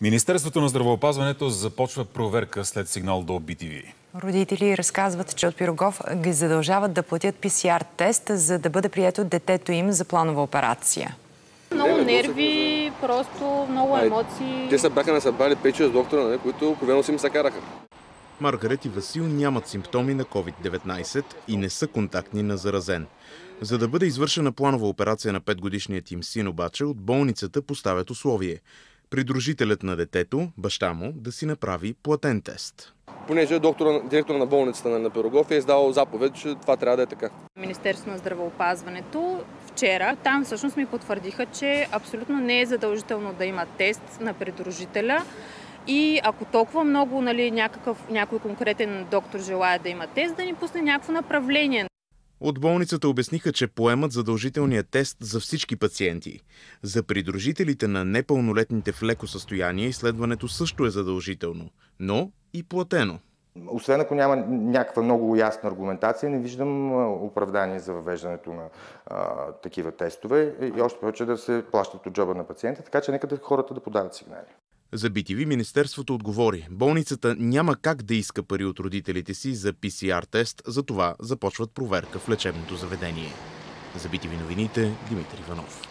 Министерството на здравеопазването започва проверка след сигнал до BTV. Родители разказват, че от Пирогов ги задължават да платят ПСР-тест, за да бъде прието детето им за планова операция. Много нерви, просто много емоции. Те се бяха насъбрали 5 доктора, нали, които откровено си ми се караха. Маргарет и Васил нямат симптоми на COVID-19 и не са контактни на заразен. За да бъде извършена планова операция на 5-годишният им син обаче, от болницата поставят условие. Придружителят на детето, баща му, да си направи платен тест. Понеже доктора, директора на болницата на Пирогов е издал заповед, че това трябва да е така. Министерството на здравеопазването вчера там всъщност ми потвърдиха, че абсолютно не е задължително да има тест на придружителя. И ако толкова много нали, някакъв, някой конкретен доктор желая да има тест, да ни пусне някакво направление. От болницата обясниха, че поемат задължителния тест за всички пациенти. За придружителите на непълнолетните в леко състояние изследването също е задължително, но и платено. Освен ако няма някаква много ясна аргументация, не виждам оправдание за въвеждането на а, такива тестове и още повече да се плащат от джоба на пациента, така че нека да хората да подават сигнали. За BTV Министерството отговори. Болницата няма как да иска пари от родителите си за PCR-тест, за това започват проверка в лечебното заведение. За BTV новините Димитър Иванов.